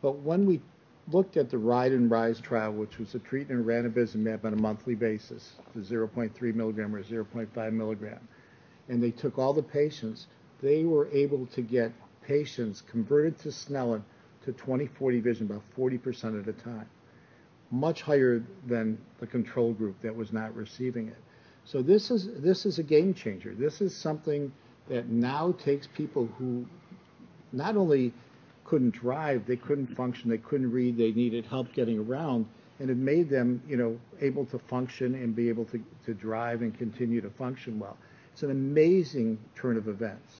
But when we looked at the RIDE and RISE trial, which was a treatment of ranibizumab on a monthly basis, the 0.3 milligram or 0.5 milligram, and they took all the patients, they were able to get patients converted to Snellen to 20/40 vision about 40% of the time, much higher than the control group that was not receiving it. So this is this is a game changer. This is something that now takes people who not only couldn't drive, they couldn't function, they couldn't read, they needed help getting around, and it made them, you know, able to function and be able to, to drive and continue to function well. It's an amazing turn of events.